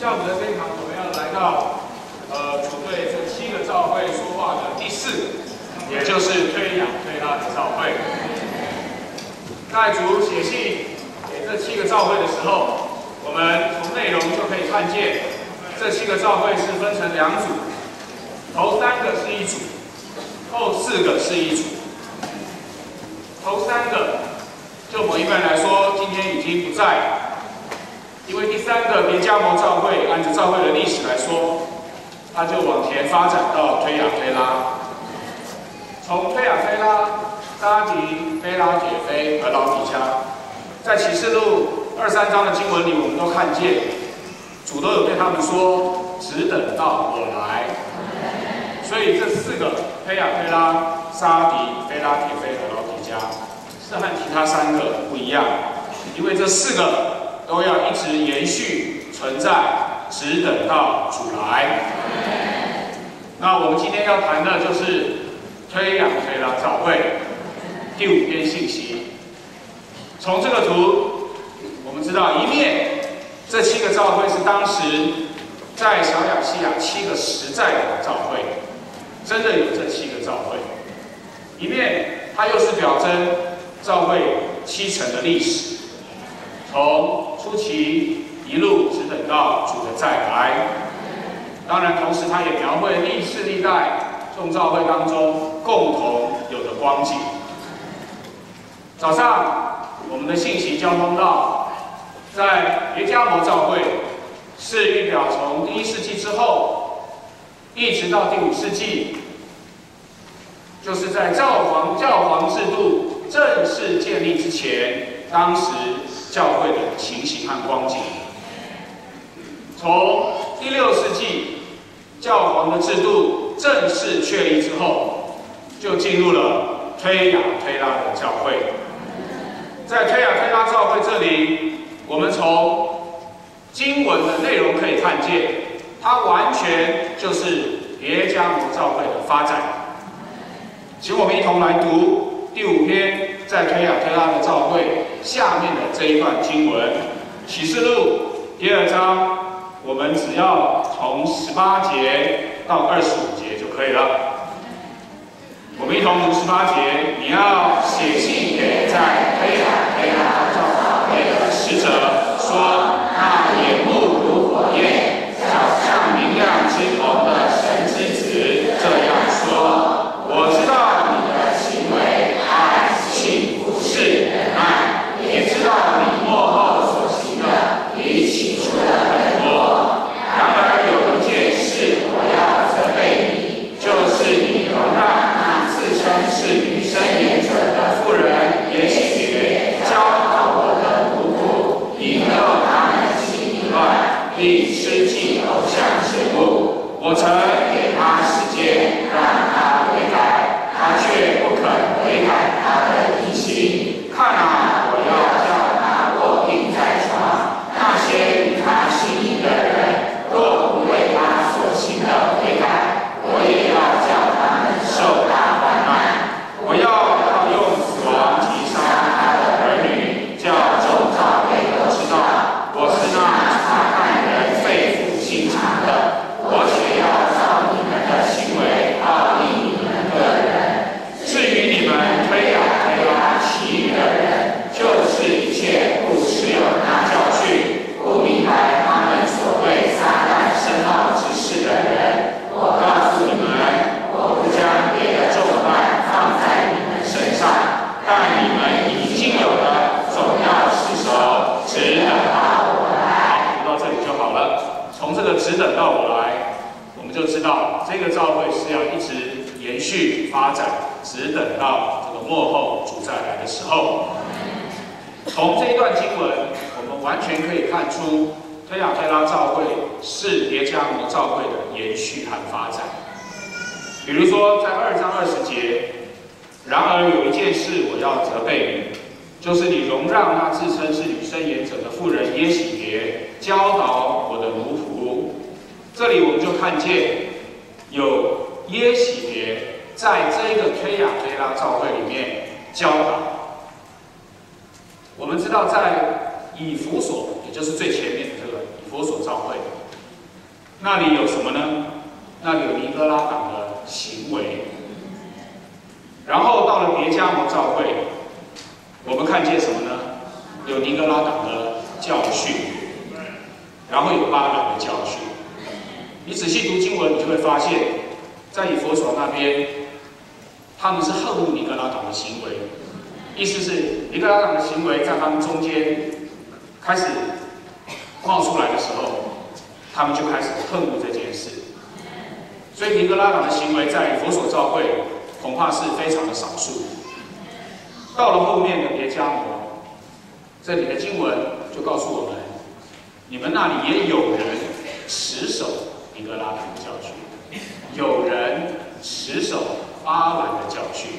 下午的这一堂，我们要来到呃，组对这七个教会说话的第四，也就是推仰推拉的教会。在主写信给这七个教会的时候，我们从内容就可以看见，这七个教会是分成两组，头三个是一组，后四个是一组。头三个，就某一般来说，今天已经不在。因为第三个别加盟教会，按照教会的历史来说，它就往前发展到推雅推拉。从推雅推拉、沙迪、菲拉、铁菲和老底加，在启示录二三章的经文里，我们都看见主都有对他们说：“只等到我来。”所以这四个推雅推拉、沙迪、菲拉、铁菲和老底加，是和其他三个不一样，因为这四个。都要一直延续存在，只等到主来。那我们今天要谈的就是推仰推拉教会第五篇信息。从这个图，我们知道一面这七个教会是当时在小亚细亚七个实在的教会，真的有这七个教会；一面它又是表征教会七层的历史。从初期一路直等到主的再来，当然同时他也描绘历世历代众教会当中共同有的光景。早上我们的信息交通到，在别加摩教会是预表从第一世纪之后，一直到第五世纪，就是在教皇教皇制度正式建立之前，当时。教会的情形和光景，从第六世纪教皇的制度正式确立之后，就进入了推雅推拉的教会。在推雅推拉教会这里，我们从经文的内容可以看见，它完全就是别加摩教会的发展。请我们一同来读第五篇。在推雅推拉的教会下面的这一段经文，《启示录》第二章，我们只要从十八节到二十五节就可以了。我们一同读十八节，你要写信给在推雅推拉教会的使者，说加摩，这里的经文就告诉我们，你们那里也有人持守尼格拉党的教训，有人持守阿兰的教训，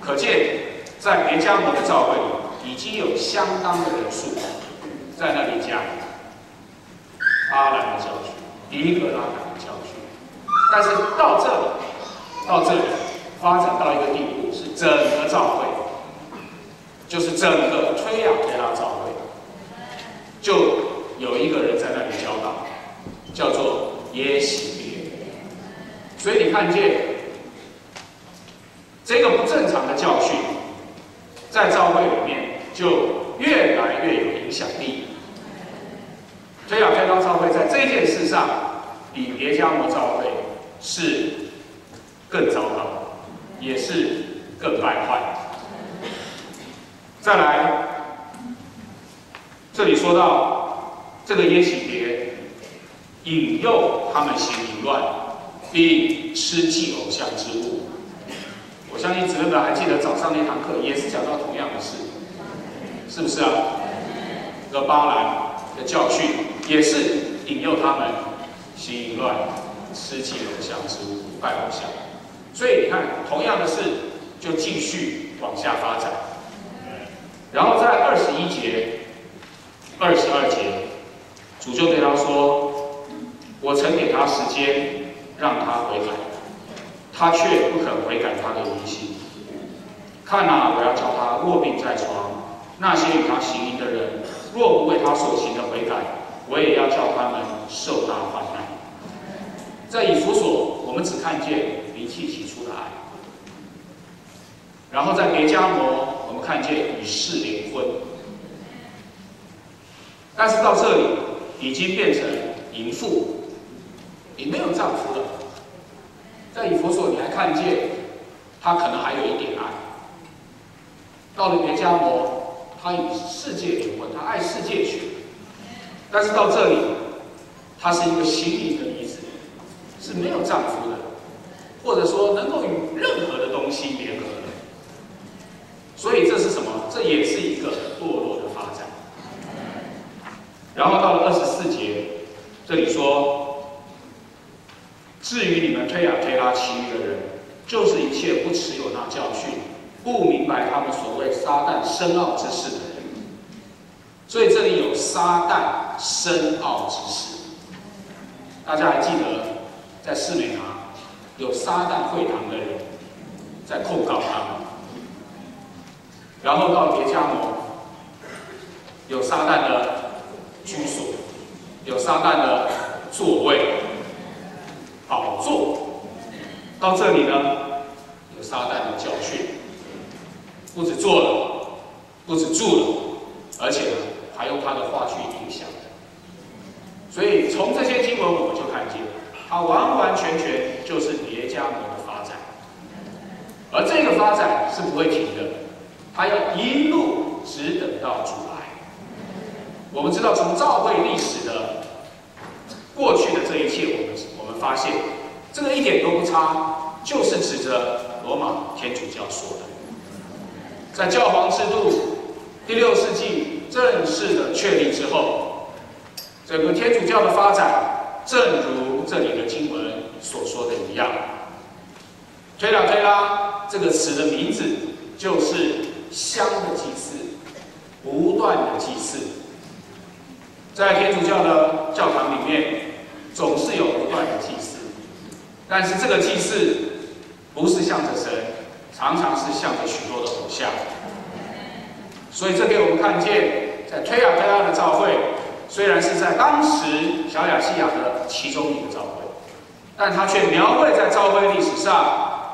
可见在别加摩的教会里已经有相当的人数在那里讲。阿兰的教训，尼格拉党的教训，但是到这里，到这里发展到一个地步，是整个教会，就是整个推亚推拉教会，就有一个人在那里教导，叫做耶喜别。所以你看见这个不正常的教训，在教会里面就越来越有影响力。推雅开高教会在这件事上，比别加摩教会是更糟糕，也是更败坏。再来，这里说到这个耶喜别引诱他们行淫乱，并吃祭偶像之物。我相信姊妹们还记得早上那堂课，也是讲到同样的事，是不是啊？这巴兰。的教训也是引诱他们行淫乱、吃祭偶像之物、拜偶像。所以你看，同样的事就继续往下发展。然后在二十一节、二十二节，主就对他说：“我曾给他时间让他悔改，他却不肯悔改他的疑心。看呐，我要叫他卧病在床，那些与他行淫的人。”若不为他所行的悔改，我也要叫他们受大患难。在以弗所，我们只看见离弃起初的爱；然后在别加摩，看见与世联婚。但是到这里，已经变成淫妇，你没有丈夫了。在以佛所，你还看见他可能还有一点爱。到了别加摩。他与世界联婚，他爱世界去，但是到这里，他是一个心灵的女子，是没有丈夫的，或者说能够与任何的东西联合。也是一个堕落的发展。然后到了二十四节，这里说：至于你们推亚推拉其余的人，就是一切不持有那教训。不明白他们所谓撒旦深奥之事的人，所以这里有撒旦深奥之事。大家还记得，在四美拿有撒旦会堂的人在控告他，然后到别加摩有撒旦的居所，有撒旦的座位、宝座，到这里呢有撒旦的教训。不止做了，不止住了，而且呢，还用他的话去影响。所以从这些经文，我们就看见，它完完全全就是叠加摩的发展，而这个发展是不会停的，他要一路直等到主来。我们知道，从教会历史的过去的这一切，我们我们发现，这个一点都不差，就是指着罗马天主教说的。在教皇制度第六世纪正式的确立之后，整个天主教的发展，正如这里的经文所说的一样，推拉推拉这个词的名字就是香的祭祀，不断的祭祀。在天主教的教堂里面，总是有不断的祭祀，但是这个祭祀不是向着神。常常是向着许多的偶像，所以这给我们看见，在推亚推亚的教会，虽然是在当时小亚细亚的其中一个教会，但他却描绘在教会历史上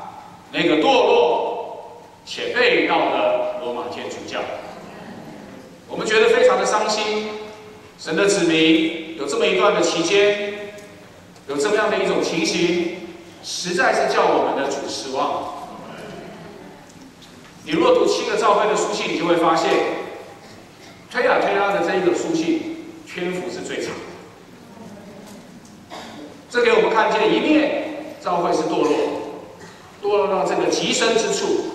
那个堕落且被盗的罗马天主教。我们觉得非常的伤心，神的子民有这么一段的期间，有这么样的一种情形，实在是叫我们的主失望。你若读七个教会的书信，你就会发现，推啊推拉的这一个书信篇幅是最长。这给我们看见一面教会是堕落，堕落到这个极深之处，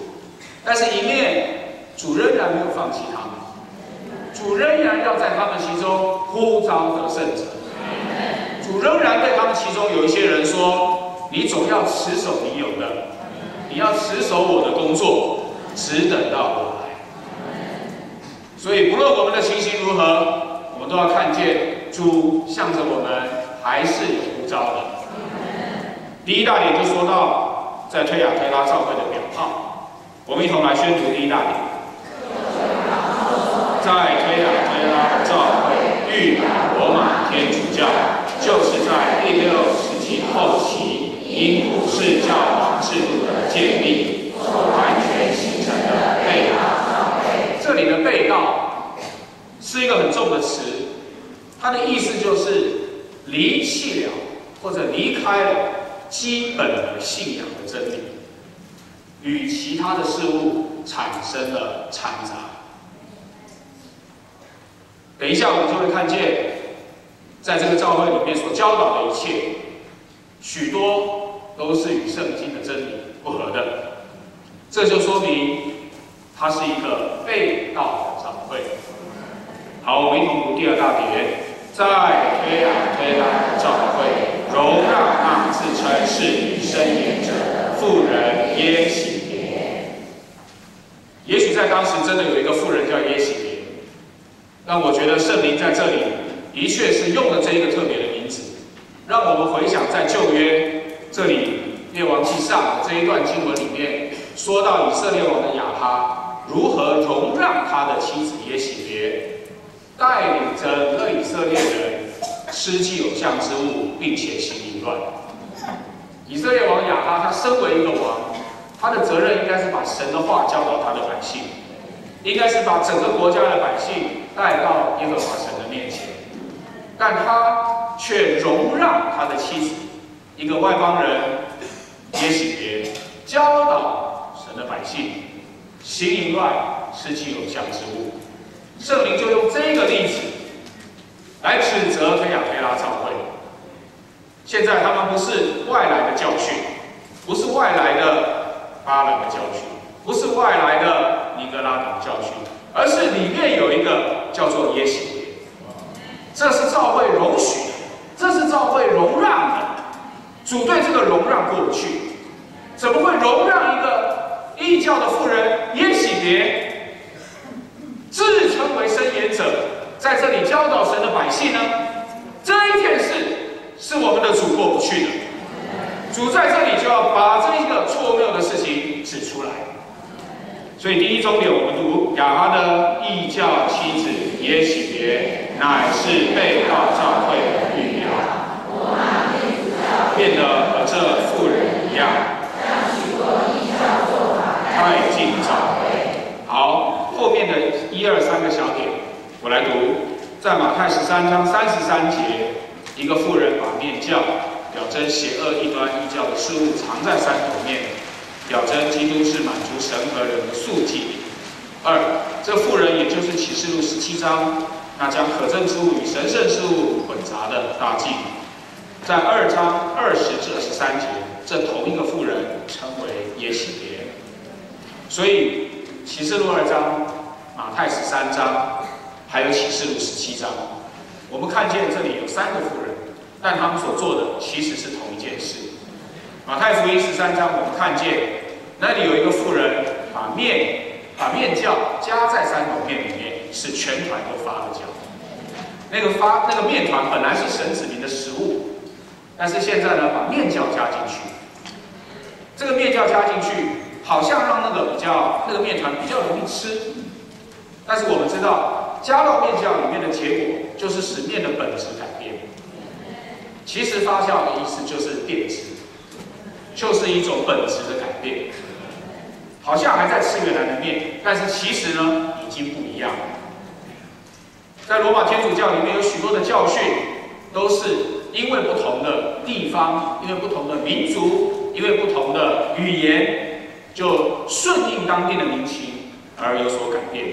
但是一面主仍然没有放弃他们。主仍然要在他们其中呼召得胜者。主仍然对他们其中有一些人说：“你总要持守你有的，你要持守我的工作，只等到我来。”所以，不论我们的情形如何，我们都要看见主向着我们还是有呼召的。第一大点就说到在推雅推拉教会的表号，我们一同来宣读第一大点。在推雅推拉教会预表罗马天主教，就是在第六世纪后期因普世教皇制度的建立所完全形成的被道教会。这里的被道是一个很重的词，它的意思就是离弃了或者离开了基本的信仰的真理，与其他的事物产生了掺杂。等一下，我们就会看见，在这个教会里面所教导的一切，许多都是与圣经的真理不合的。这就说明它是一个被道的教会。好，我们一同读第二大点，在推雅推拉教会，容让那自称是女生言者的妇人耶喜别。也许在当时真的有一个妇人叫耶喜。那我觉得圣灵在这里的确是用了这一个特别的名字，让我们回想在旧约这里列王记上这一段经文里面，说到以色列王的亚哈如何容让他的妻子耶喜别，带领整个以色列人失祭偶像之物，并且行淫乱。以色列王亚哈他身为一个王，他的责任应该是把神的话教导他的百姓，应该是把整个国家的百姓。带到耶和华神的面前，但他却容让他的妻子，一个外邦人耶洗别，教导神的百姓行淫乱、失去偶像之物。圣灵就用这个例子来指责推雅推拉教会。现在他们不是外来的教训，不是外来的巴兰的教训，不是外来的尼格拉党教训。而是里面有一个叫做耶喜别，这是教会容许的，这是教会容让的。主对这个容让过不去，怎么会容让一个异教的妇人耶喜别自称为圣言者，在这里教导神的百姓呢？这一件事是我们的主过不去的。主在这里就要把这一个错谬的事情指出来。所以第一重点，我们读亚哈的异教妻子耶喜别，乃是被告教会的预表，变得和这妇人一样，太近教会。好，后面的一二三个小点，我来读，在马太十三章三十三节，一个妇人把面叫，表征邪恶异端异教的事物藏在山头面。表征基督是满足神和人的素祭。二，这妇人也就是启示录十七章那将可证之物与神圣事物混杂的大祭。在二章二十至二十三节，这同一个妇人称为耶喜别。所以启示录二章、马太十三章，还有启示录十七章，我们看见这里有三个妇人，但他们所做的其实是同一件事。马太福音十三章，我们看见那里有一个妇人把面把面酵加在三头面里面，使全团都发了酵。那个发那个面团本来是神子民的食物，但是现在呢，把面酵加进去。这个面酵加进去，好像让那个比较那个面团比较容易吃。但是我们知道，加到面酵里面的结果，就是使面的本质改。其实发酵的意思就是变质，就是一种本质的改变。好像还在吃原来的面，但是其实呢，已经不一样了。在罗马天主教里面有许多的教训，都是因为不同的地方，因为不同的民族，因为不同的语言，就顺应当地的民情而有所改变，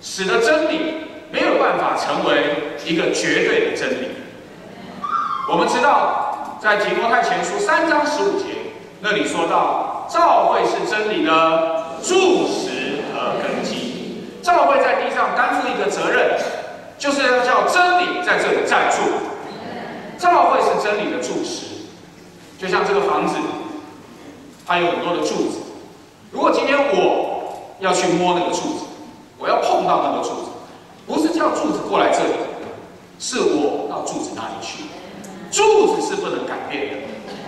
使得真理没有办法成为一个绝对的真理。我们知道，在提摩太前书三章十五节那里说到，教会是真理的柱石和根基。教会在地上担负一个责任，就是要叫真理在这里站住。教会是真理的柱石，就像这个房子，它有很多的柱子。如果今天我要去摸那个柱子，我要碰到那个柱子，不是叫柱子过来这里，是我到柱子那里去。柱子是不能改变的，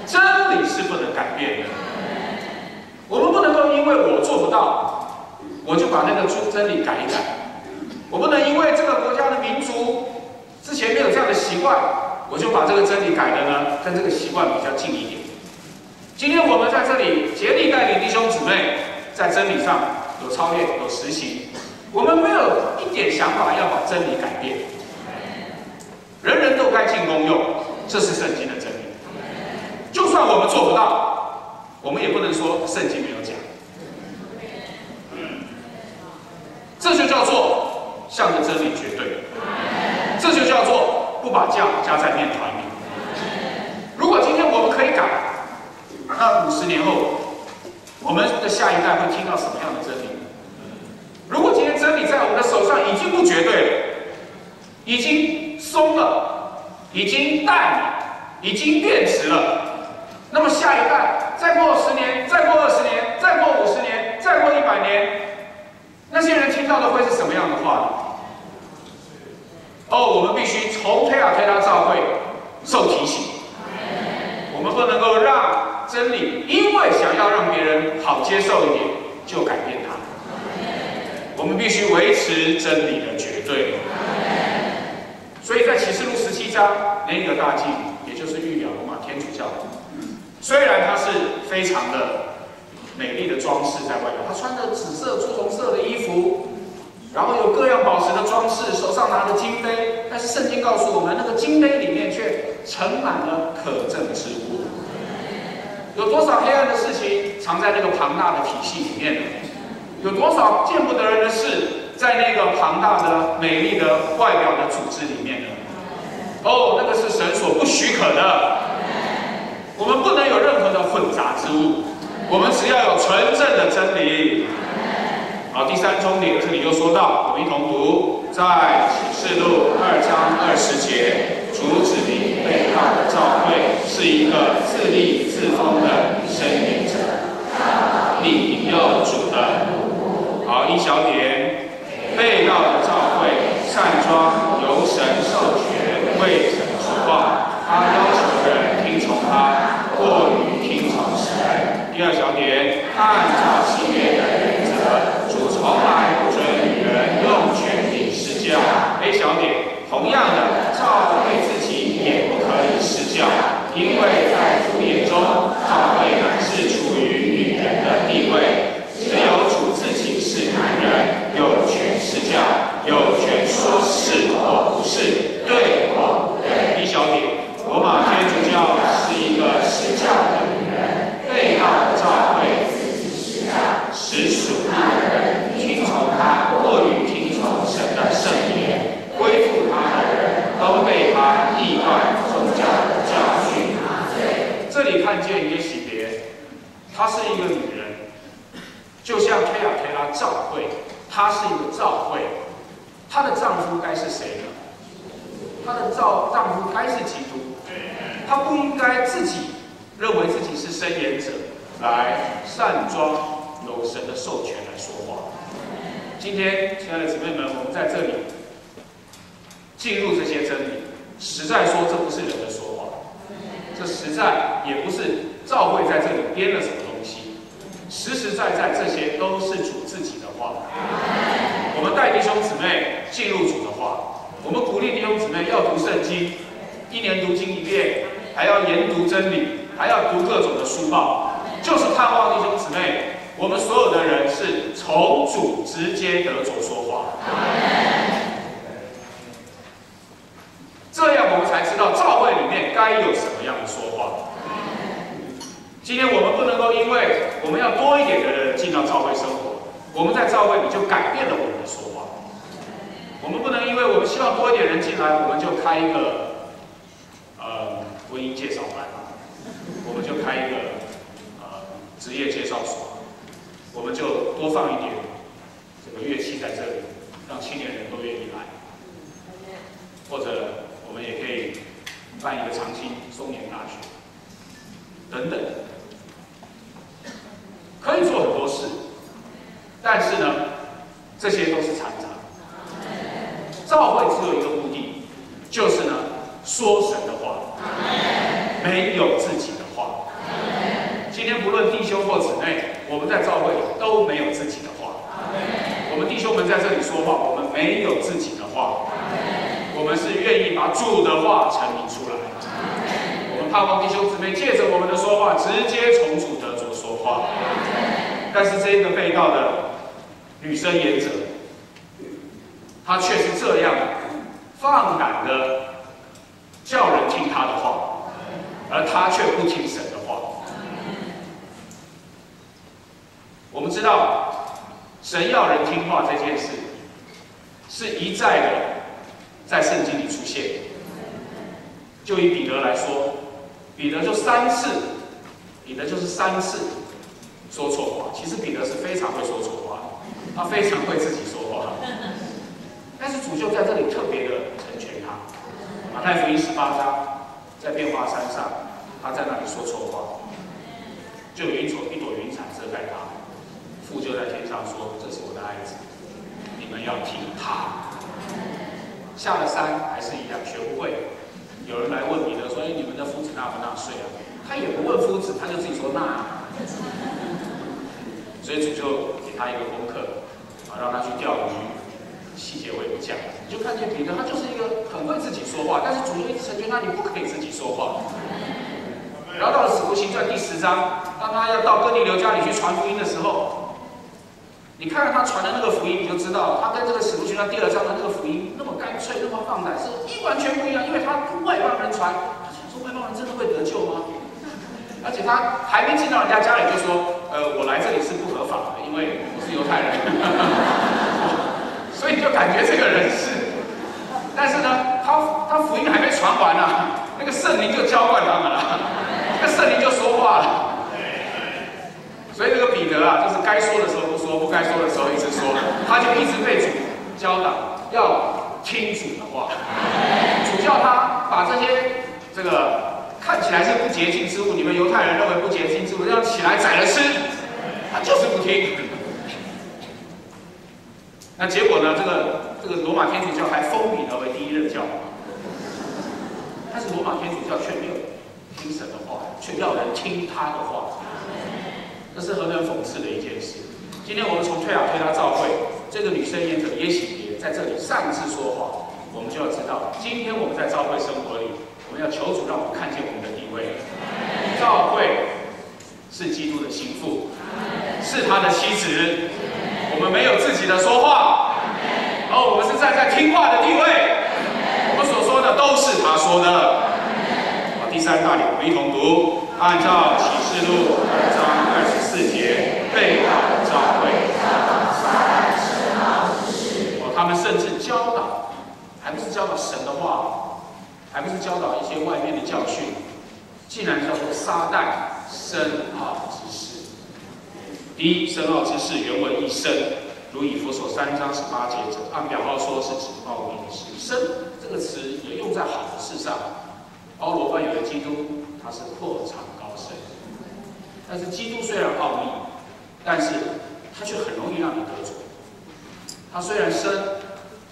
真理是不能改变的。我们不能够因为我做不到，我就把那个真真理改一改。我不能因为这个国家的民族之前没有这样的习惯，我就把这个真理改的呢跟这个习惯比较近一点。今天我们在这里竭力带领弟兄姊妹在真理上有超越、有实行，我们没有一点想法要把真理改变。人人都该进公用。这是圣经的真理，就算我们做不到，我们也不能说圣经没有讲。这就叫做向着真理绝对，这就叫做不把酱加在面团里。如果今天我们可以改，那五十年后，我们的下一代会听到什么样的真理？如果今天真理在我们的手上已经不绝对了，已经松了。已经淡，已经变质了。那么下一代，再过十年，再过二十年，再过五十年，再过一百年，那些人听到的会是什么样的话？哦，我们必须从推啊推拉教会受提醒。我们不能够让真理，因为想要让别人好接受一点，就改变它。我们必须维持真理的绝对。所以在启示录十章，那个大镜，也就是预表罗马天主教，虽然它是非常的美丽的装饰在外表，他穿着紫色、朱红色的衣服，然后有各样宝石的装饰，手上拿着金杯，但是圣经告诉我们，那个金杯里面却盛满了可憎之物。有多少黑暗的事情藏在那个庞大的体系里面呢？有多少见不得人的事？在那个庞大的、美丽的外表的组织里面呢？哦，那个是神所不许可的。我们不能有任何的混杂之物，我们只要有纯正的真理。好，第三重点，这里又说到，我们一同读，在启示录二章二十节，主指明被告的教会是一个自立自封的生命者，你引诱主的。好，一小点。被盗的教会善装由神授权为什么说话，他要求人听从他，过于听从神。第二小点，按照新约的原则，主从来就以彼得来说，彼得就三次，彼得就是三次。说错话，其实彼得是非常会说错话，他非常会自己说话，但是主就在这里特别的成全他。马太福音十八章，在变化山上，他在那里说错话，就有一朵一朵云彩遮盖他，父就在天上说：“这是我的孩子，你们要听他。”下了山还是一样学不会。有人来问彼得说：“哎，你们的夫子纳不纳税啊？”他也不问夫子，他就自己说纳。所以主就给他一个功课，啊，让他去钓鱼，细节我也不讲。你就看见彼得，他就是一个很会自己说话，但是主就一直成全他，你不可以自己说话。然后到了使徒行传第十章，当他要到哥尼流家里去传福音的时候，你看看他传的那个福音，你就知道他跟这个使徒行传第二章的那个福音那么干脆，那么放胆，是一完全不一样。因为他跟外邦人传，他想说外邦人真的会得救吗？而且他还没进到人家家里，就说：“呃，我来这里是不合法的，因为我是犹太人。”所以就感觉这个人是，但是呢，他他福音还没传完呢，那个圣灵就浇灌他们了，那圣灵就说话了。所以这个彼得啊，就是该说的时候不说，不该说的时候一直说，他就一直被主教导要听主的话。主教他把这些这个。看起来是不洁净之物，你们犹太人认为不洁净之物要起来宰了吃，他就是不听。那结果呢？这个这个罗马天主教还封彼得为第一任教皇，但是罗马天主教却没有听神的话，却要人听他的话，这是何等讽刺的一件事！今天我们从推雅推拉教会这个女生演者耶喜别在这里擅自说话，我们就要知道，今天我们在教会生活里。我们要求主让我们看见我们的地位。教会是基督的心腹，是他的妻子。我们没有自己的说话，而我们是站在听话的地位。我们所说的都是他说的。好第三大点，我们一同读：按照启示录二章二十四节，被甚至教导，还不是教导神的话。还不是教导一些外面的教训，竟然叫做撒旦深奥之事。第一，深奥之事原文一深，如以佛所三章十八节者，按表号说是指奥秘的事。深这个词也用在好的事上。包罗万有的基督，他是破长高深。但是基督虽然奥秘，但是他却很容易让你得着。他虽然深，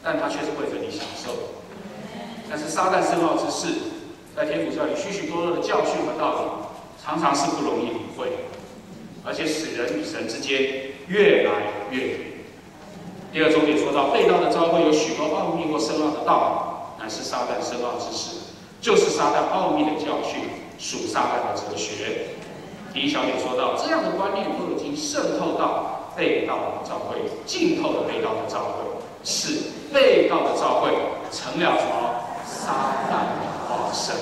但他却是为着你享受。但是撒旦深奥之事，在天主教里许许多多的教训和道理，常常是不容易领会，而且使人与神之间越来越远。第二重点说到，被道的教会有许多奥秘或深奥的道理，乃是撒旦深奥之事。就是撒旦奥秘的教训，属撒旦的哲学。第一小点说到，这样的观念都已经渗透到被道的教会，浸透了被道的教会，使被道的教会成了什么？撒旦的化身。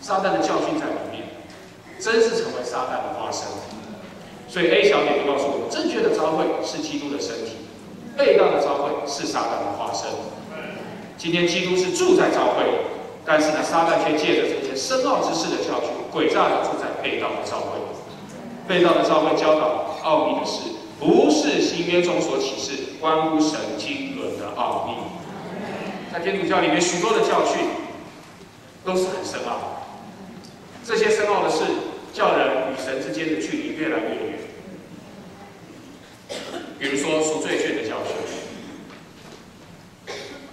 撒旦的教训在里面，真是成为撒旦的化身。所以 A 小姐就告诉我们，正确的教会是基督的身体，被道的教会是撒旦的化身。今天基督是住在教会，但是呢，撒旦却借着这些深奥之事的教训，诡诈的住在被道的教会。被道的教会教导奥秘的事，不是新约中所启示关乎神经纶的奥秘。在天主教里面，许多的教训都是很深奥。这些深奥的事，叫人与神之间的距离越来越远。比如说赎罪券的教训，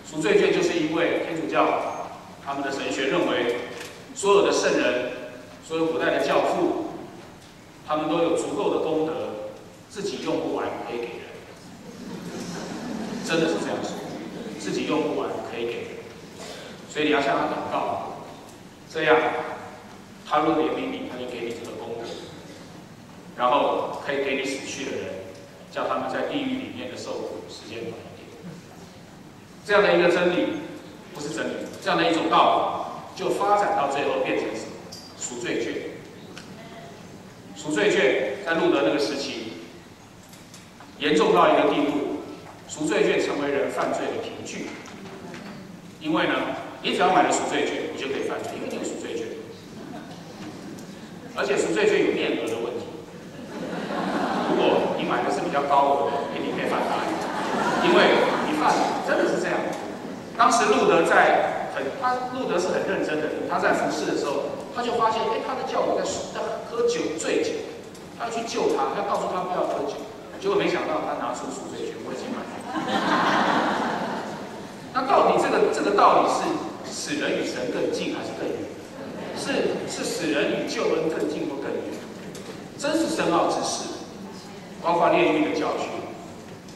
赎罪券就是因为天主教他们的神学认为，所有的圣人，所有古代的教父，他们都有足够的功德，自己用不完可以给人，真的是这样说，自己用不完可以给人，所以你要向他祷告，这样。他若怜悯你，他就给你这个功德，然后可以给你死去的人，叫他们在地狱里面的受苦时间短一点。这样的一个真理，不是真理，这样的一种道理，就发展到最后变成什么？赎罪券。赎罪券在路德那个时期，严重到一个地步，赎罪券成为人犯罪的凭据。因为呢，你只要买了赎罪券，你就可以犯罪，因为你有赎罪券。而且赎罪券有面额的问题，如果你买的是比较高额的，你可以反弹，因为你犯真的是这样。当时路德在很，他路德是很认真的，他在服侍的时候，他就发现，哎，他的教友在在喝酒醉酒，他要去救他，他告诉他不要喝酒，结果没想到他拿出赎罪券，我已经买了。那到底这个这个道理是使人与神更近，还是更远？是是使人与救恩更近或更远，真是深奥之事。包括炼狱的教训，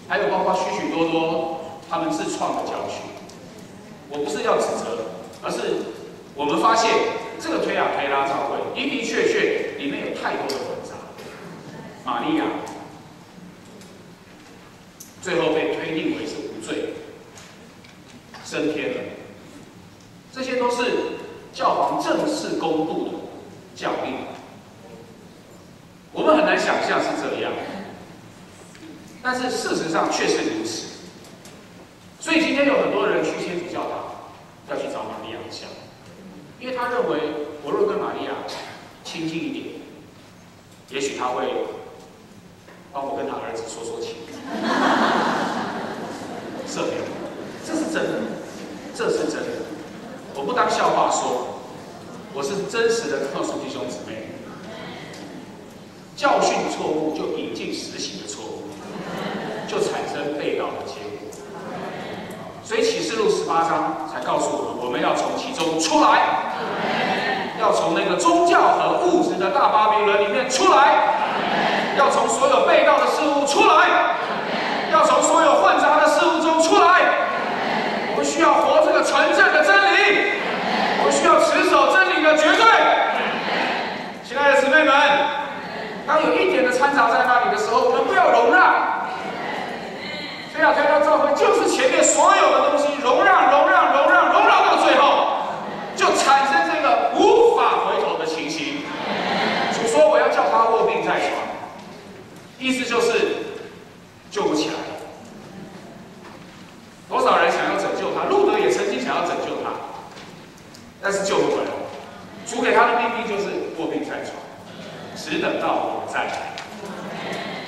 还有包括许许多多他们自创的教训。我不是要指责，而是我们发现这个推亚推拉教会的的确确里面有太多的混杂。玛利亚最后被推定为是无罪，升天了，这些都是。教皇正式公布的教令，我们很难想象是这样，但是事实上确实如此。所以今天有很多人去天主教堂要去找玛利亚像，因为他认为我若跟玛利亚亲近一点，也许他会帮我跟他儿子说说情，赦免，这是真的，这是真的。我不当笑话说，我是真实的告诉弟兄姊妹，教训错误就引进实行的错误，就产生被盗的结果。所以启示录十八章才告诉我们，我们要从其中出来，要从那个宗教和物质的大巴比伦里面出来，要从所有被盗的事物出来，要从所有混杂的事物中出来。我们需要活这个纯正的真理，我们需要持守真理的绝对。亲爱的姊妹们，当有一点的掺杂在那里的时候，我们不要容让。非要推到教会，就是前面所有的东西容让、容让、容让、容让到最后，就产生这个无法回头的情形。主说我要叫他卧病在床，意思就是救不起来了。多少人想要拯救他？路德也曾经想要拯救他，但是救不回来。主给他的命令就是卧病在床，只等到我再来。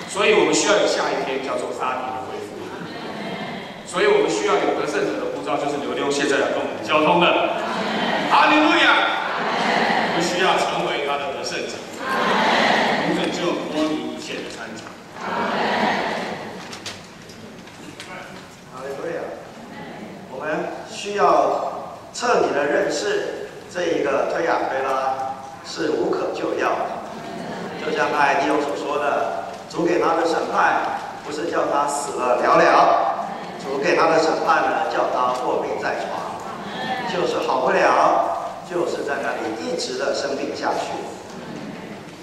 所以我们需要有下一天，叫做沙迪的恢复。所以我们需要有得胜者的护照，就是刘墉现在要跟我们交通的。哈利路亚！我们需要成为他的得胜者，拯救脱离一切的参场。我们需要彻底的认识，这一个推亚推拉是无可救药的。就像刚才弟兄所说的，主给他的审判不是叫他死了了了，主给他的审判呢，叫他卧病在床。就是好不了，就是在那里一直的生病下去。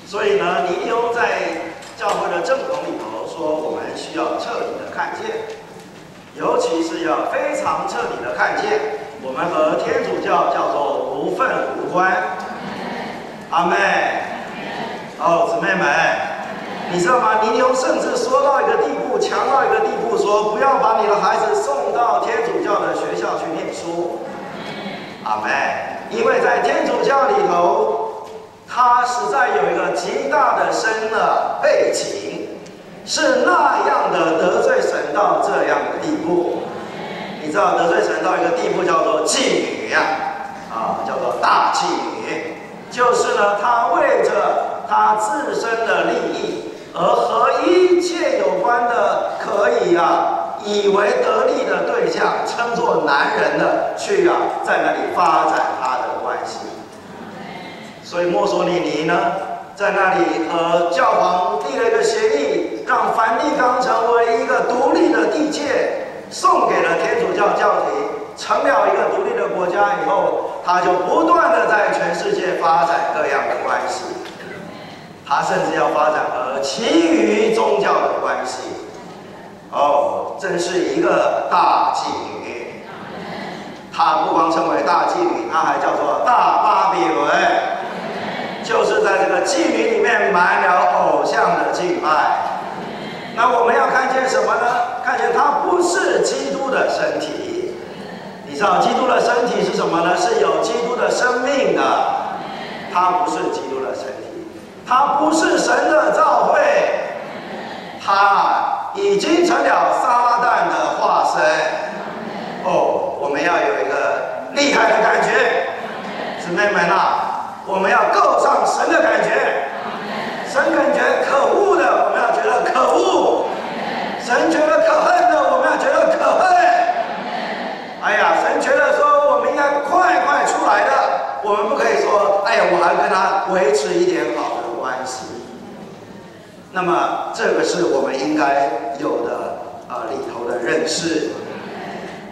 所以呢，尼尼欧在教会的正统里头说，我们需要彻底的看见，尤其是要非常彻底的看见，我们和天主教叫做无份无关。阿妹，哦，姊妹们，你知道吗？尼尼欧甚至说到一个地步，强到一个地步，说不要把你的孩子送到天主教的学校去念书。阿妹，因为在天主教里头，他实在有一个极大的深的背景，是那样的得罪神到这样的地步。你知道得罪神到一个地步叫做妓女呀，啊，叫做大妓女，就是呢，他为着他自身的利益，而和一切有关的可以啊。以为得利的对象，称作男人的去啊，在那里发展他的关系。所以墨索里尼呢，在那里和教皇立了一个协议，让梵蒂冈成为一个独立的地界，送给了天主教教廷，成了一个独立的国家以后，他就不断的在全世界发展各样的关系，他甚至要发展和其余宗教的关系。哦，真是一个大妓女。她不光称为大妓女，她还叫做大巴比伦，就是在这个妓女里面埋了偶像的敬拜。那我们要看见什么呢？看见她不是基督的身体。你知道基督的身体是什么呢？是有基督的生命的。她不是基督的身体，她不是神的召会，她。已经成了撒旦的化身。哦，我们要有一个厉害的感觉，姊妹们啊，我们要够上神的感觉。神感觉可恶的，我们要觉得可恶；神觉得可恨的，我们要觉得可恨。哎呀，神觉得说我们应该快快出来的，我们不可以说，哎呀，我还跟他维持一点好的关系。那么，这个是我们应该有的啊里头的认识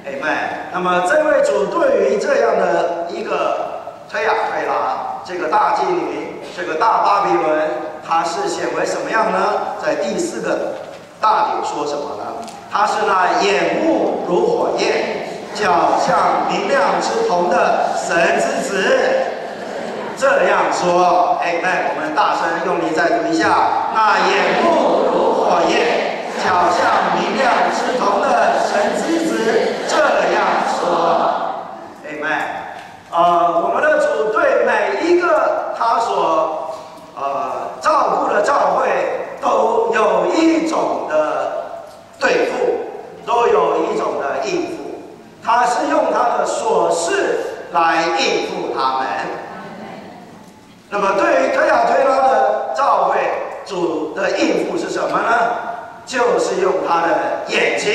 ，Amen。那么，这位主对于这样的一个推亚推拉，这个大妓女，这个大巴比伦，他是显为什么样呢？在第四个大点说什么呢？他是那眼目如火焰，脚像明亮之铜的神之子。这样说，哎，来，我们大声用力再读一下。那眼目如火焰，脚像明亮之铜的神之子，这样说，哎，来，呃，每一个他所呃照顾的教会，都有一种的对付，都有一种的应付，他是用他的琐事来应付他们。那么，对于推亚推拉的教会主的应付是什么呢？就是用他的眼睛，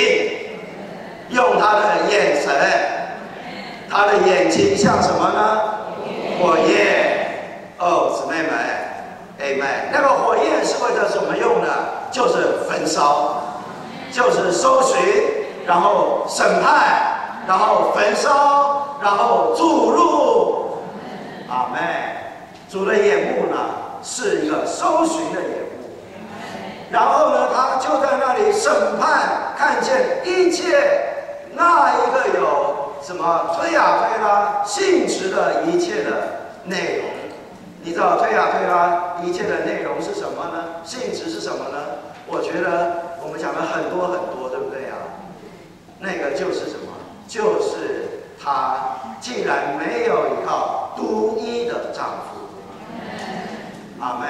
用他的眼神，他的眼睛像什么呢？火焰。哦，姊妹们阿妹。那个火焰是为了什么用呢？就是焚烧，就是搜寻，然后审判，然后焚烧，然后注入。阿妹。主的眼目呢，是一个搜寻的眼目，然后呢，他就在那里审判，看见一切那一个有什么推呀推拉性质的一切的内容。你知道推呀推拉一切的内容是什么呢？性质是什么呢？我觉得我们讲了很多很多，对不对啊？那个就是什么？就是他竟然没有一套独一的丈夫。阿妹，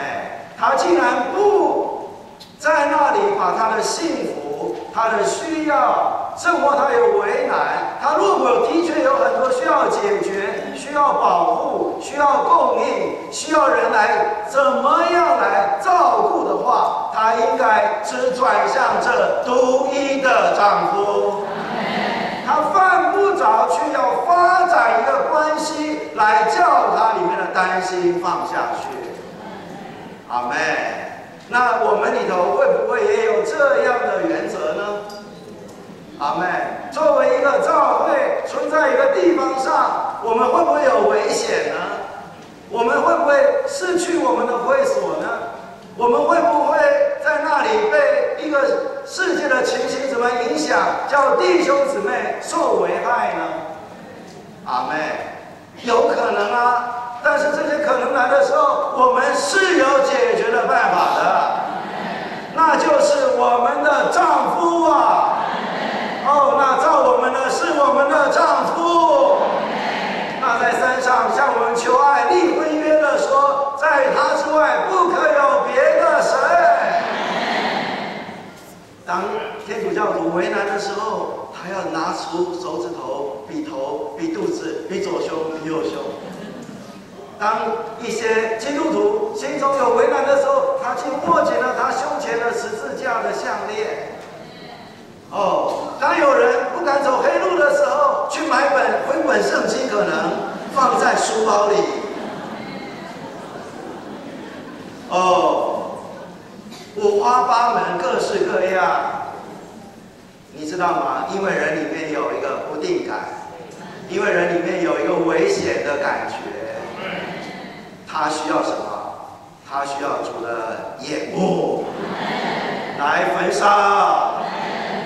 他竟然不在那里把他的幸福、他的需要，生活他有为难，他如果的确有很多需要解决、需要保护、需要供应、需要人来怎么样来照顾的话，他应该只转向这独一的丈夫。他犯不着去要发展一个关系来叫他里面的担心放下去。阿妹，那我们里头会不会也有这样的原则呢？阿妹，作为一个教会，存在一个地方上，我们会不会有危险呢？我们会不会失去我们的会所呢？我们会不会在那里被一个世界的情形怎么影响，叫弟兄姊妹受危害呢？阿妹，有可能啊。但是这些可能来的时候，我们是有解决的办法的，那就是我们的丈夫啊。哦，那造我们的是我们的丈夫。那在山上向我们求爱立婚约的说，在他之外不可有别的神。当天主教徒为难的时候，他要拿出手指头比头、比肚子、比左胸、比右胸。当一些基督徒心中有为难的时候，他去握紧了他胸前的十字架的项链。哦，本圣经，可能放在书包里。哦，五花八门，各式各样，你知道吗？因为人里面有一个不定感，因为人里面有一个危险的感觉，他需要什么？他需要主的眼目来焚烧。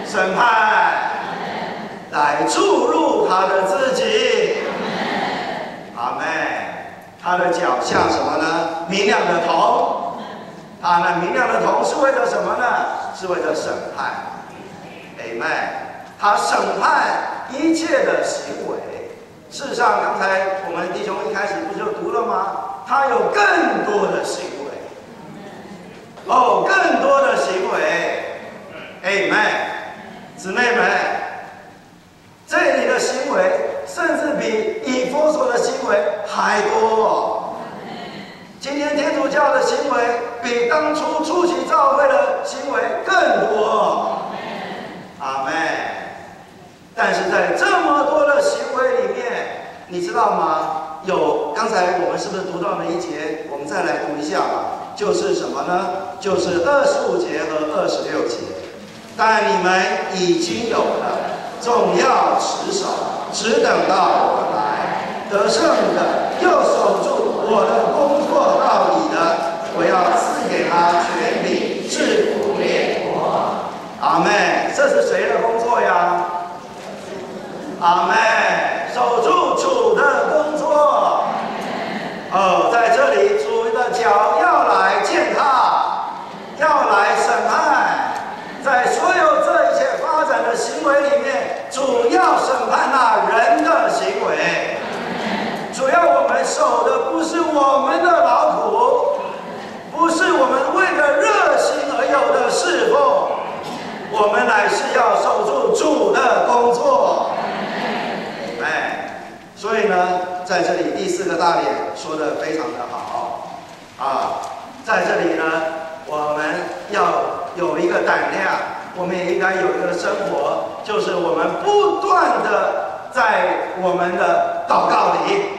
审判来注入他的自己，阿妹，他的脚像什么呢？明亮的头，他那明亮的头是为了什么呢？是为了审判，阿妹，他审判一切的行为。事实上，刚才我们弟兄一开始不就读了吗？他有更多的行为，哦，更多的行为，阿妹。姊妹们，这里的行为甚至比以佛所的行为还多。今天天主教的行为比当初初期教会的行为更多。阿妹，但是在这么多的行为里面，你知道吗？有刚才我们是不是读到了一节？我们再来读一下吧。就是什么呢？就是二十五节和二十六节。但你们已经有了，总要持守，只等到我来，得胜的又守住我的工作到底的，我要赐给他权力，制服列国。阿妹，这是谁的工作呀？阿妹，守住主的工作。哦，在这里，主的脚要来践踏，要来审判。在所有这一切发展的行为里面，主要审判那人的行为。主要我们守的不是我们的劳苦，不是我们为了热心而有的侍奉，我们乃是要守住主的工作。哎，所以呢，在这里第四个大点说的非常的好啊，在这里呢，我们要。有一个胆量，我们也应该有一个生活，就是我们不断的在我们的祷告里，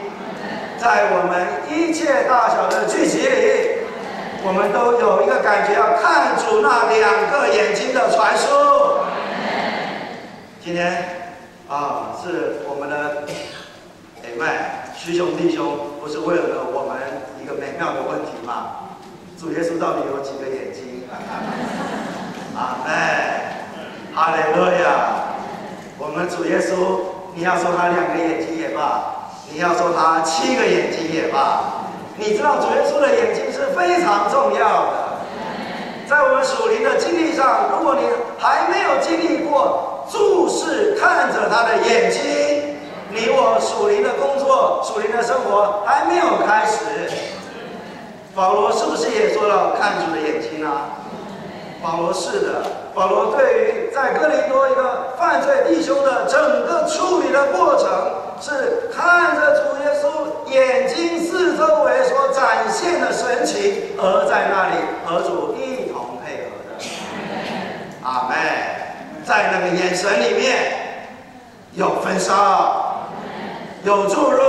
在我们一切大小的聚集里，我们都有一个感觉，要看主那两个眼睛的传输。今天啊，是我们的美麦师兄弟兄，不是问了我们一个美妙的问题吗？主耶稣到底有几个眼睛？阿门，哈利路亚！我们主耶稣，你要说他两个眼睛也罢，你要说他七个眼睛也罢，你知道主耶稣的眼睛是非常重要的。在我们属灵的经历上，如果你还没有经历过注视看着他的眼睛，你我属灵的工作、属灵的生活还没有开始。保罗是不是也说了看主的眼睛啊？保罗是的，保罗对于在哥林多一个犯罪弟兄的整个处理的过程，是看着主耶稣眼睛四周围所展现的神情，而在那里和主一同配合的。阿妹。在那个眼神里面有焚烧，有注入。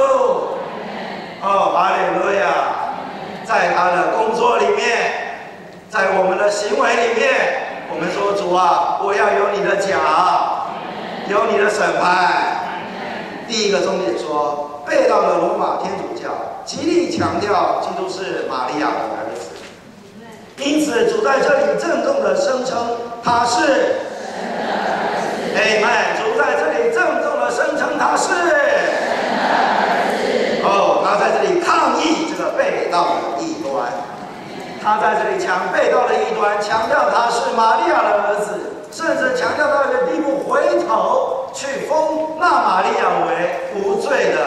哦，阿利路亚。在他的工作里面。在我们的行为里面，我们说主啊，我要有你的脚，有你的审判。第一个重点说，被道的罗马天主教，极力强调基督是玛利亚的儿子。因此，主在这里郑重的声称他是。哎，主在这里郑重的声称他是。哦，他在这里抗议这个被道的。他在这里强背道的一端，强调他是玛利亚的儿子。甚至强调到一个地步，回头去封那玛利亚为无罪的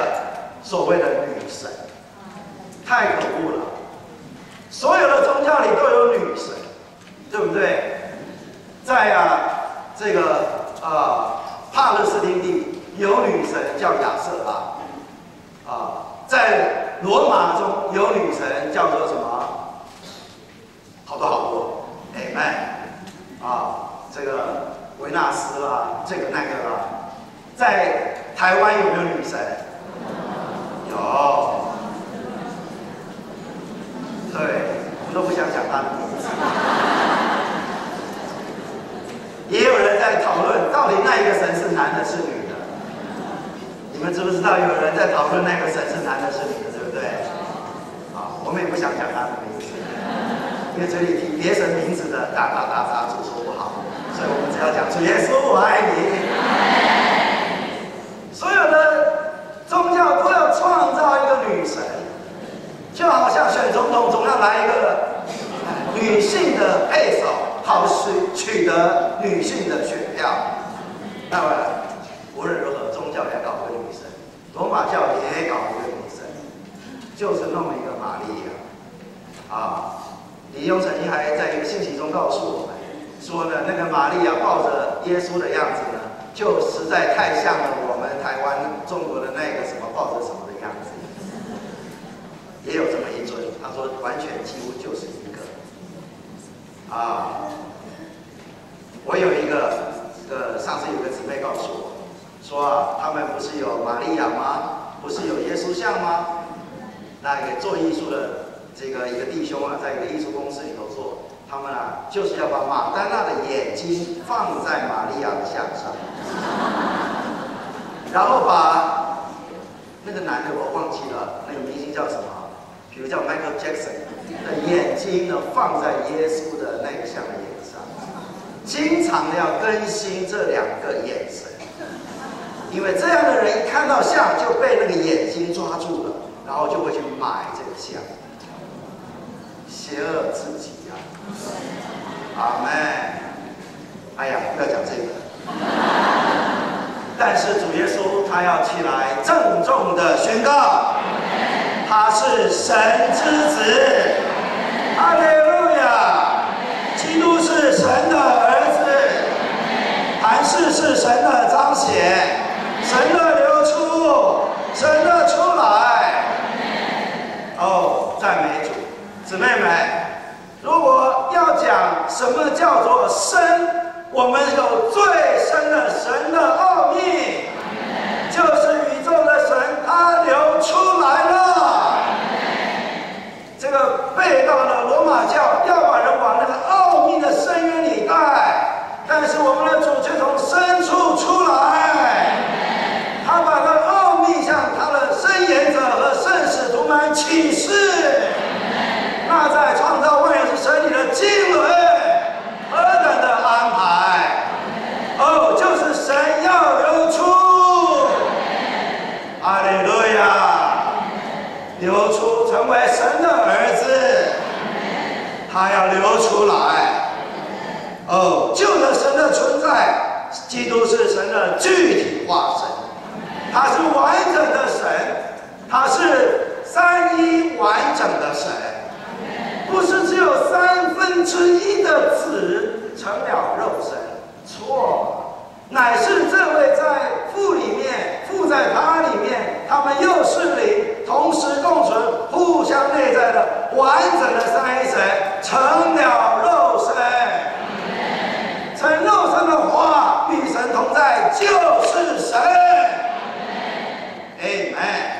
所谓的女神，太可恶了。所有的宗教里都有女神，对不对？在啊，这个啊帕勒斯汀地有女神叫亚瑟拉，啊，在罗马中有女神叫做什么？好多好多，哎麦，啊。这个维纳斯啦，这个那个啦，在台湾有没有女神？有。对，我们都不想讲他的名字。也有人在讨论，到底那一个神是男的，是女的？你们知不知道有人在讨论那个神是男的，是女的，对不对？啊，我们也不想讲他的名字，因为这里提别神名字的，打打打打，主说不好。所以我们只要讲主耶稣，我爱你。所有的宗教都要创造一个女神，就好像选总统总要来一个女性的配手，好取取得女性的选票。那么无论如何，宗教也搞个女神，罗马教也搞一个女神，就是弄一个玛利亚。啊，李雍曾经还在一个信息中告诉我们。说呢，那个玛利亚抱着耶稣的样子呢，就实在太像了我们台湾中国的那个什么抱着什么的样子。也有这么一尊，他说完全几乎就是一个。啊，我有一个，呃，上次有个姊妹告诉我，说啊，他们不是有玛利亚吗？不是有耶稣像吗？那个做艺术的这个一个弟兄啊，在一个艺术公司里头做。他们啊，就是要把马丹娜的眼睛放在玛利亚的像上，然后把那个男的我忘记了，那个明星叫什么？比如叫 Michael Jackson 的眼睛呢，放在耶稣的那个像的眼上，经常要更新这两个眼神，因为这样的人一看到像就被那个眼睛抓住了，然后就会去买这个像，邪恶至极。阿门。哎呀，不要讲这个。但是主耶稣他要起来郑重的宣告，他是神之子。阿利路亚！基督是神的儿子，还是是神的彰显，神的流出，神的出来。哦，赞美主，姊妹们。如果要讲什么叫做深，我们有最深的神的奥秘，就是宇宙的神，它流出来了。这个背道的罗马教要把人往那个奥秘的深渊里带，但是我们的主却从深处出来，他把那奥秘向他的伸言者和圣使徒们启示。那在创造万有之神里的经纶，何等的安排！哦，就是神要流出，阿利路亚，流出成为神的儿子，他要流出来。哦，就着神的存在，基督是神的具体化身，他是完整的神，他是三一完整的神。不是只有三分之一的子成了肉身，错，乃是这位在父里面，父在他里面，他们又是灵，同时共存，互相内在的完整的三一神成了肉身。成肉身的话，与神同在，就是神。Amen。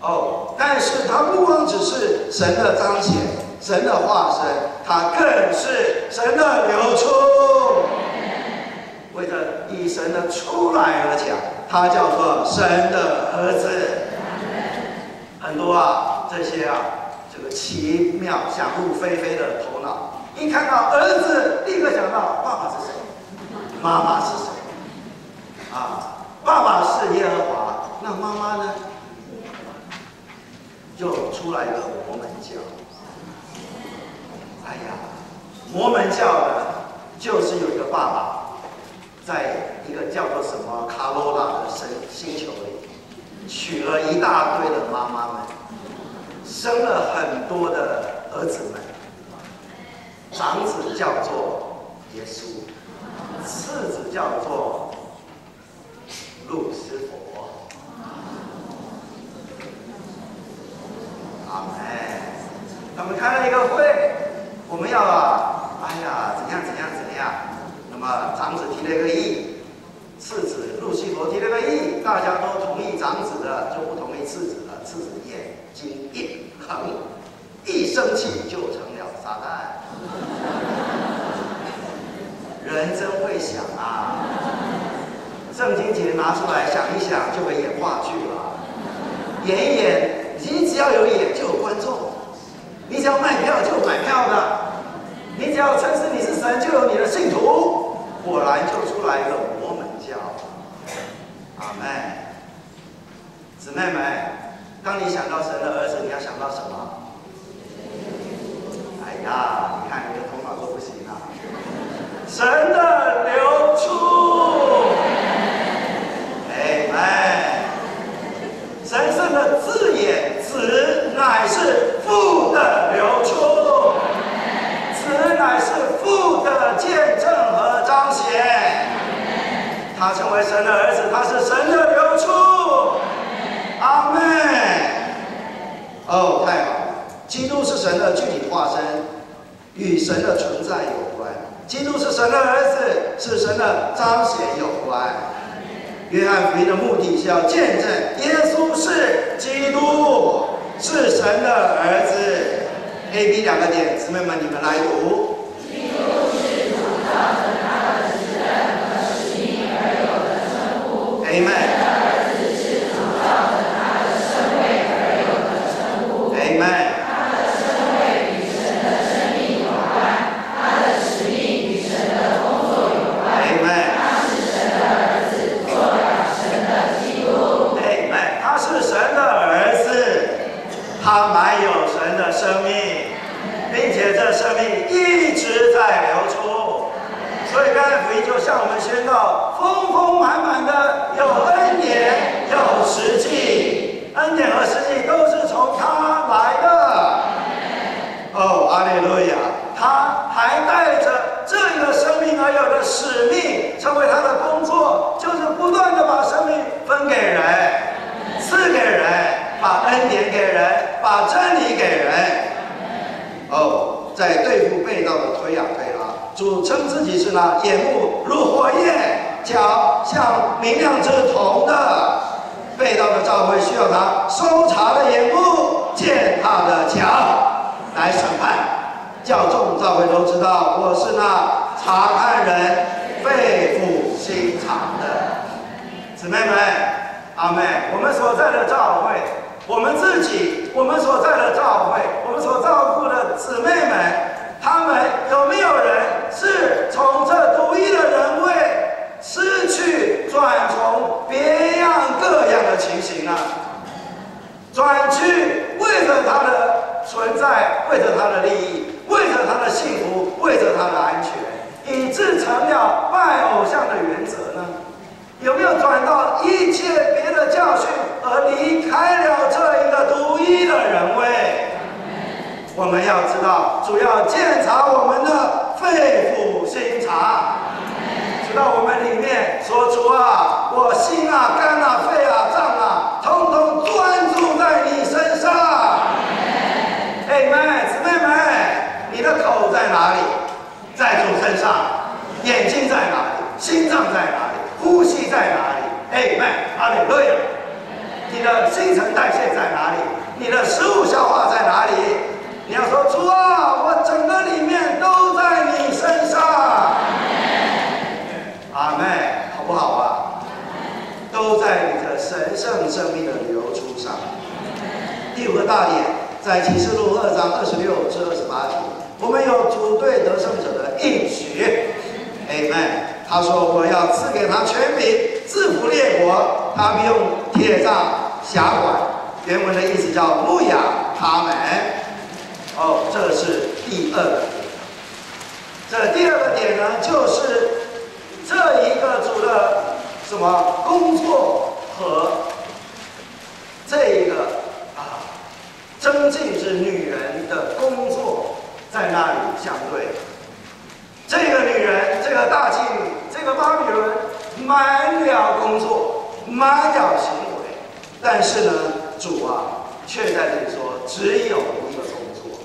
哦，但是它不光只是神的彰显。神的化身，他更是神的流出。为了以神的出来而讲，他叫做神的儿子。很多啊，这些啊，这个奇妙想入非非的头脑，一看到儿子，立刻想到爸爸是谁，妈妈是谁，啊，爸爸是耶和华，那妈妈呢？就出来一个摩门教。哎呀，摩门教的，就是有一个爸爸，在一个叫做什么卡罗拉的神星球里，娶了一大堆的妈妈们，生了很多的儿子们。长子叫做耶稣，次子叫做路斯佛。阿门。他们开了一个会，我们要啊，哎呀，怎样怎样怎样。那么长子提了一个议，次子路西佛提了个议，大家都同意长子的，就不同意次子的。次子眼睛一横，一生气就成了撒旦。人真会想啊！圣经节拿出来想一想，就会演话剧了。演一演，你只要有演，就有观众；你只要卖票，就有买票的；你只要称是你是神，就有你的信徒。果然就出来一个佛门教。阿妹，姊妹们，当你想到神的儿子，你要想到什么？哎呀，你看你的头脑都不行啊！神的流出，哎妹，神圣的字眼，子乃是父的流出，子乃是父的见证和彰显。他成为神的儿子，他是神的流出。阿妹，哦，太好了！基督是神的具体化身，与神的存在有关。基督是神的儿子，是神的彰显有关。约翰福音的目的是要见证耶稣是基督，是神的儿子。A、B 两个点，姊妹们你们来读。基督是主造成他的使人和使命而有的称呼。Amen。儿子是主造成他的身位而有的称呼。Amen。他的身位与神的生命有关，他的使命与神的工作有关。Amen。他是神的儿子，做了神的基督。Amen。他是神的儿子，他满有神的生命，并且这生命一直在流出。所以，刚才福音就向我们宣告：丰丰满满的有恩典，有实际，恩典和实际都是从他来的。哦，阿利路亚！他还带着这个生命而有的使命，成为他的工作，就是不断的把生命分给人，赐给人，把恩典给人，把真理给人。哦，在对付被盗的推呀推拉，主称自己是那眼目如火焰，脚像明亮之铜的。被盗的教会需要他搜查的眼目，践踏的脚来审判。教众教会都知道，我是那查看人肺腑心肠的。姊妹们，阿妹，我们所在的教会，我们自己，我们所在的教会，我们所照顾的姊妹们，他们有没有人是从这独一的人位失去，转从别样各样的情形呢？转去为了他的存在，为着他的利益，为着他的幸福，为着他的安全，以致成了拜偶像的原则呢？有没有转到一切别的教训，而离开了这一个独一的人位？我们要知道，主要检查我们的肺腑心肠，知道我们里面说出啊，我心啊、肝啊、肺啊、脏啊，通通专注在你身上。哎们，姊妹们，你的口在哪里？在主身上。眼睛在哪里？心脏在哪里？呼吸在哪里？哎们，阿里路亚。你的新陈代谢在哪里？你的食物消化在哪里？你要说主啊，我整个里面都在你身上。阿妹，好不好啊？都在你的神圣生命的流出上。第五个大点，在启示录二章二十六至二十八节，我们有主对得胜者的应许。Amen。他说：“我要赐给他权柄，制服列国。他们用铁杖辖管。”原文的意思叫牧养他们。哦，这是第二个。这第二个点呢，就是这一个主的什么工作和这一个啊，增进之女人的工作在那里相对。这个女人，这个大妓女，这个巴比伦，满了工作，满了行为，但是呢，主啊，却在这里说，只有一个工作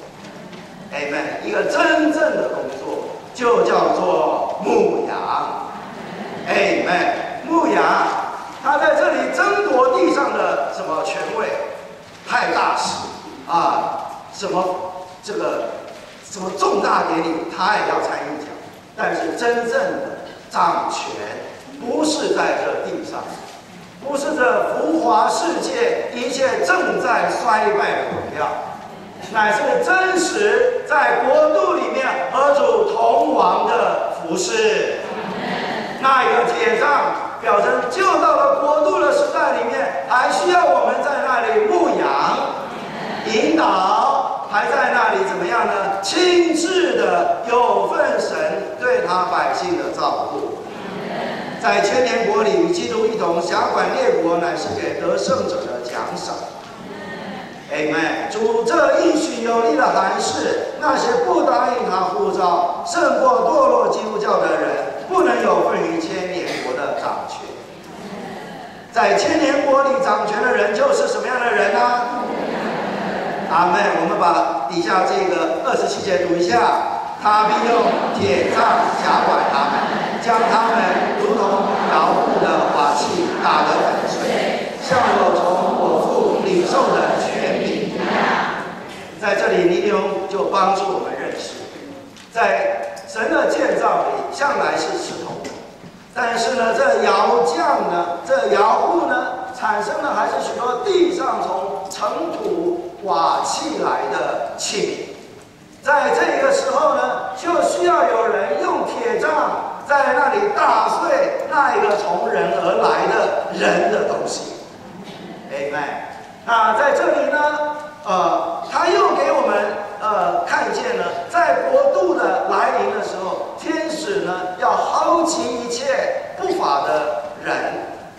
，Amen，一个真正的工作，就叫做牧羊，Amen，牧羊，他在这里争夺地上的什么权位，派大使啊，什么这个什么重大典礼，他也要参与讲。但是真正的掌权不是在这地上，不是这浮华世界一切正在衰败的荣耀，乃是真实在国度里面和主同王的服饰。那一个铁杖表征就到了国度的时代里面，还需要我们在那里牧养、引导，还在那里怎么样呢？亲自的有份神。对他百姓的照顾，在千年国里与基督一同辖管列国，乃是给得胜者的奖赏。Amen。主这一许有力的函示，那些不答应他呼召、胜过堕落基督教的人，不能有份于千年国的掌权。在千年国里掌权的人，就是什么样的人呢？阿门。我们把底下这个二十七节读一下。他必用铁杖辖管他们，将他们如同摇布的瓦器打得粉碎，像我从我父领受的权柄一样。在这里，尼牛就帮助我们认识，在神的建造里向来是石头，但是呢，这窑匠呢，这窑布呢，产生的还是许多地上从尘土瓦器来的器皿。在这个时候呢，就需要有人用铁杖在那里打碎那一个从人而来的人的东西。Amen。那在这里呢，呃，他又给我们呃看见了，在国度的来临的时候，天使呢要薅起一切不法的人、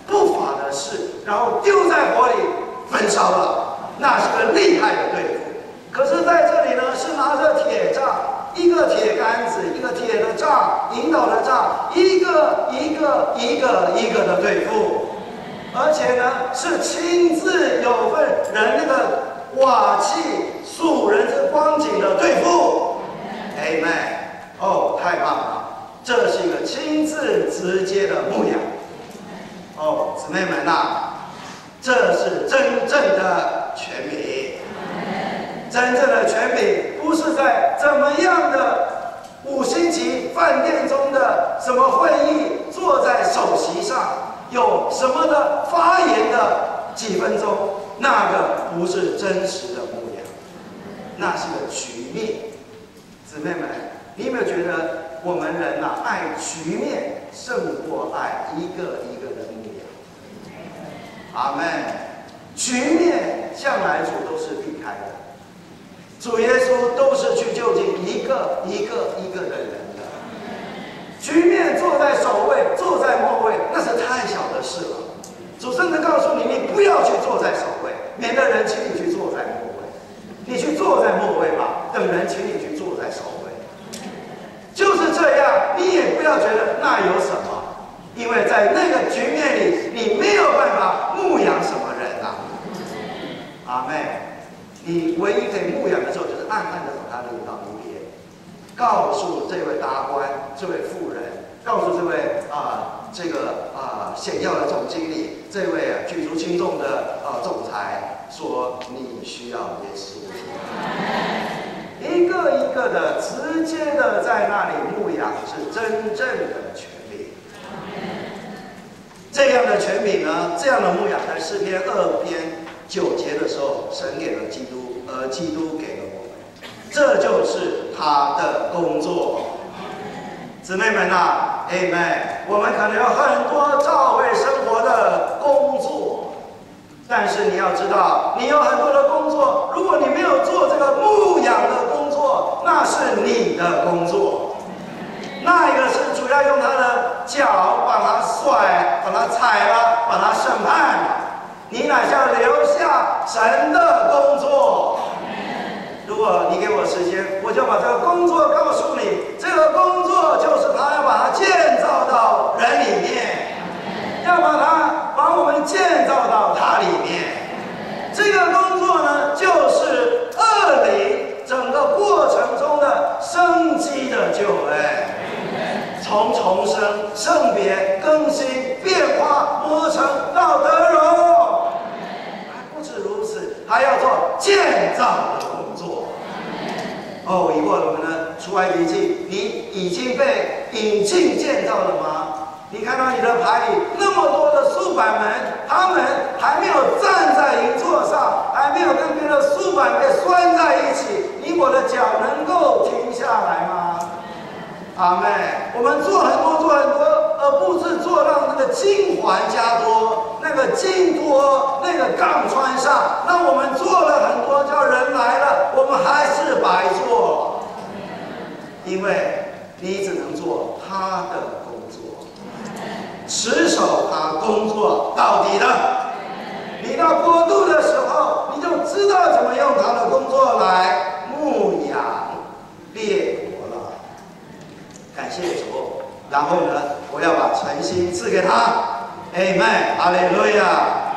不法的事，然后丢在火里焚烧了，那是个厉害的对付。可是在这里呢，是拿着铁杖，一个铁杆子，一个铁的杖，引导的杖，一个一个一个一个的对付，而且呢，是亲自有份人那个瓦器数人之光景的对付。Amen。哦，太棒了，这是一个亲自直接的牧养。哦，姊妹们呐，这是真正的全民。真正的权柄不是在怎么样的五星级饭店中的什么会议，坐在首席上有什么的发言的几分钟，那个不是真实的牧羊，那是个局面。姊妹们，你有没有觉得我们人呐爱局面胜过爱一个一个的牧羊？阿门。局面向来主都是避开的。主耶稣都是去救济一个一个一个的人的，局面坐在首位，坐在末位，那是太小的事了。主甚至告诉你，你不要去坐在首位，免得人请你去坐在末位。你去坐在末位吧，等人请你去坐在首位。就是这样，你也不要觉得那有什么，因为在那个局面里，你没有办法牧养什么。阿妹。你唯一可以牧养的时候，就是暗暗的把他领到一边，告诉这位达官、这位妇人，告诉这位啊，这个啊显要的总经理，这位举足轻重的啊总裁，说你需要耶稣，一个一个的直接的在那里牧养，是真正的权利。这样的权柄呢，这样的牧养，在诗篇二篇。九节的时候，神给了基督，而基督给了我们，这就是他的工作。姊妹们呐，Amen。我们可能有很多教会生活的工作，但是你要知道，你有很多的工作，如果你没有做这个牧养的工作，那是你的工作。那一个是主要用他的脚把它甩，把它踩了，把它审判。你乃是要留下神的工作。如果你给我时间，我就把这个工作告诉你。这个工作就是他要把它建造到人里面，要把它把我们建造到他里面。这个工作呢，就是恶灵整个过程中的生机的救恩。从重生、圣别、更新、变化、磨成到得荣，还要做建造的工作。哦，疑惑我们呢？出埃及记，你已经被引进建造了吗？你看到你的牌里那么多的竖板门，他们还没有站在银座上，还没有跟别的竖板被拴在一起，你我的脚能够停下来吗？阿妹，我们做很多做很多，而不是做让那个金环加多，那个金多，那个杠穿上。那我们做了很多，叫人来了，我们还是白做，因为你只能做他的工作，持守他工作到底的。你到过渡的时候，你就知道怎么用他的工作来牧养列国了。感谢主，然后呢，我要把诚心赐给他。哎，麦，阿利路亚。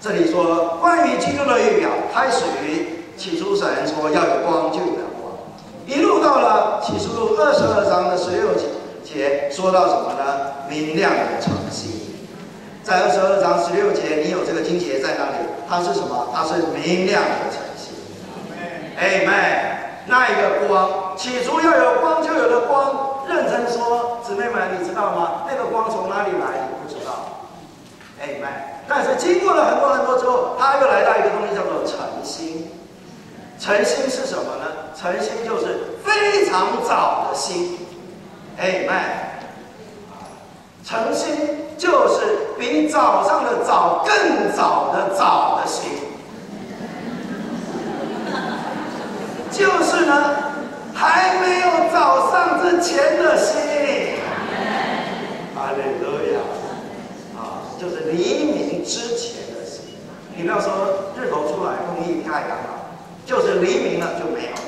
这里说关于基督的预表，开始于起初神说要有光，就有了光，一路到了启示录二十二章的十六节，说到什么呢？明亮的诚心。在二十二章十六节，你有这个经节在那里，它是什么？它是明亮的诚心。哎，麦，那一个光，起初要有光，就有了光。认真说，姊妹们，你知道吗？那个光从哪里来？你不知道。哎，麦。但是经过了很多很多之后，他又来到一个东西，叫做诚心。诚心是什么呢？诚心就是非常早的心。哎，麦。诚心就是比早上的早更早的早的心。就是呢。还没有早上之前的心，阿门，路亚，啊，就是黎明之前的心。你不要说日头出来，公益太阳了，就是黎明了就没有了。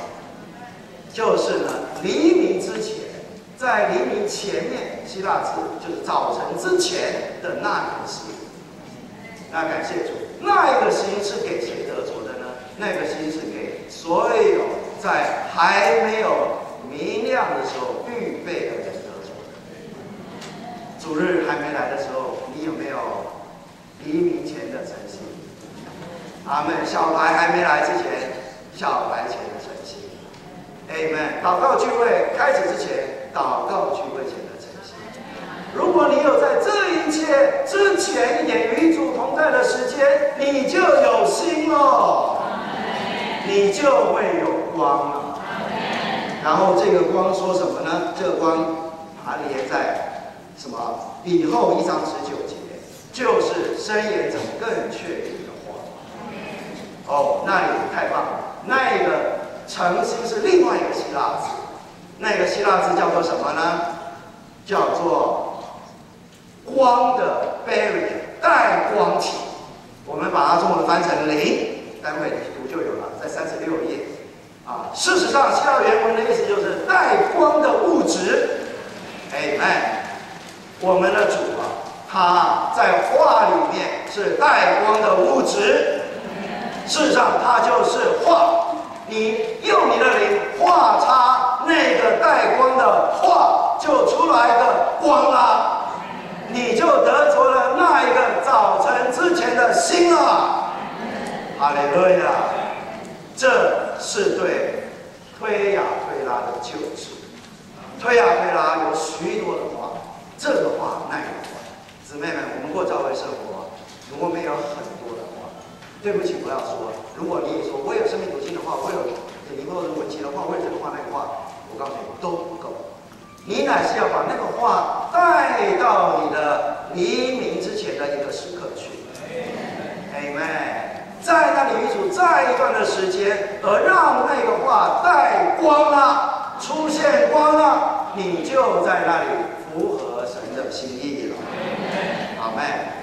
就是呢，黎明之前，在黎明前面，希腊字就是早晨之前的那颗心。那感谢主，那一个心是给谁得着的呢？那个心是给所有。在还没有明亮的时候，预备的。主日还没来的时候，你有没有黎明前的晨曦？阿门。小白还没来之前，小白前的诚心。阿门。祷告聚会开始之前，祷告聚会前的晨曦。如果你有在这一切之前一点与主同在的时间，你就有心哦。你就会有光了。然后这个光说什么呢？这个光还连在什么？以后一章十九节，就是申言者更确定的话。哦，那里太棒了。那个诚心是另外一个希腊字，那个希腊字叫做什么呢？叫做光的 barrier 带光体。我们把它中文翻成零。单位读就有了，在三十六页。啊，事实上，希腊原文的意思就是带光的物质。哎，哎，我们的主啊，他在画里面是带光的物质。事实上，他就是画。你用你的灵画插那个带光的画，就出来的光啦，你就得着了那一个早晨之前的心啊。哈利路亚，这是对推雅推拉的救治。推雅推拉有许多的话，这个话那个话，姊妹们，我们过教会生活，如果没有很多的话，对不起，不要说。如果你也说我有生命读经的话，我有以后的文集的话，我有这个话那个话，我告诉你都不够。你乃是要把那个话带到你的黎明之前的一个时刻去。Amen。在那里与主再一段的时间，而让那个话带光了，出现光了，你就在那里符合的心意了。阿门。